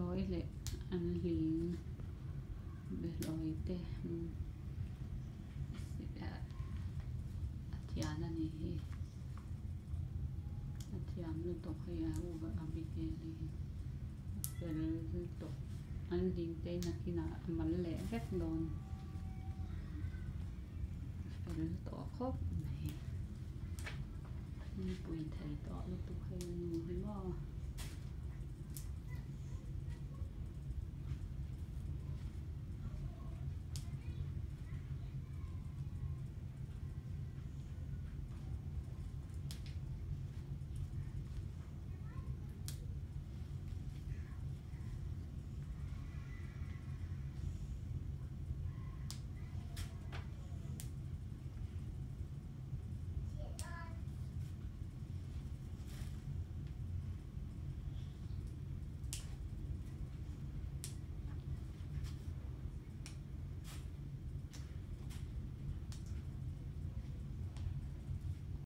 ร้อยเลยอันหลิงเบลอยเตะมุสิอาทิอันนี้อาทิยันนี้ตกให้อาอุบะอาบิเกลีเป็นตกอันหลิงเตะนักกีฬามันแหละแกโดนเป็นตัอครบไหมนี่ปุ่ยไทยต่อลูกตัวใ